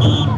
speed.